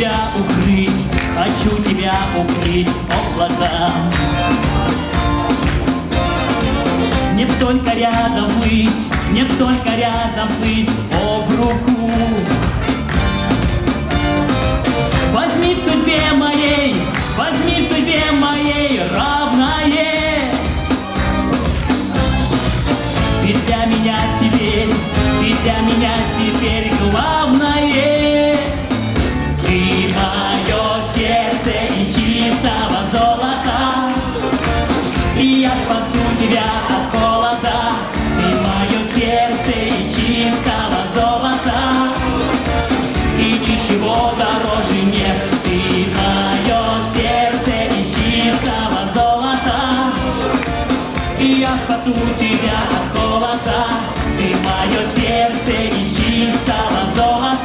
меня укрыть облакам. Не только рядом быть, не только рядом быть об руку. Возьми в судьбе моей, возьми в судьбе моей равное. Ведь для меня спасу тебя от. Ты мое сердце из чистого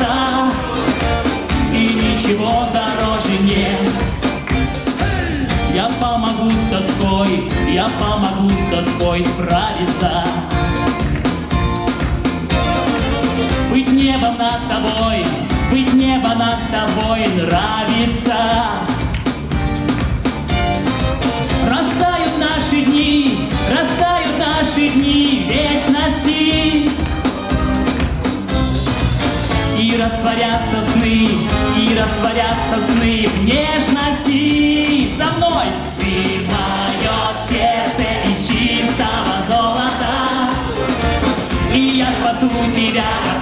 и ничего дороже нет. Я помогу с тоской, я помогу с тоской справиться. Быть небом над тобой, быть небом над тобой нравится. И растворятся сны, и растворятся сны в нежности. За мной! Ты сердце чистого золота, и я спасу тебя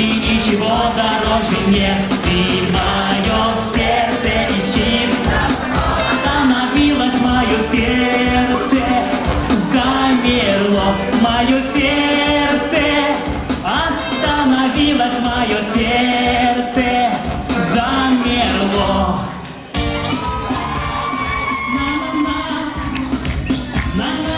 и ничего дороже нет. Ты мое сердце чистого Остановилось мое сердце, замерло мое сердце, остановилось мое сердце, замерло. Ты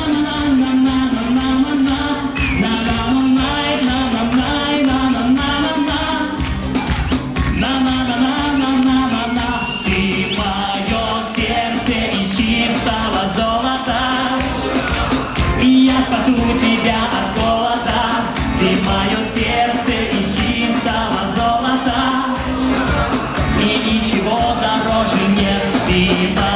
я спасу тебя от голода. Ты мое сердце из чистого золота, и ничего дороже нет. Ты мое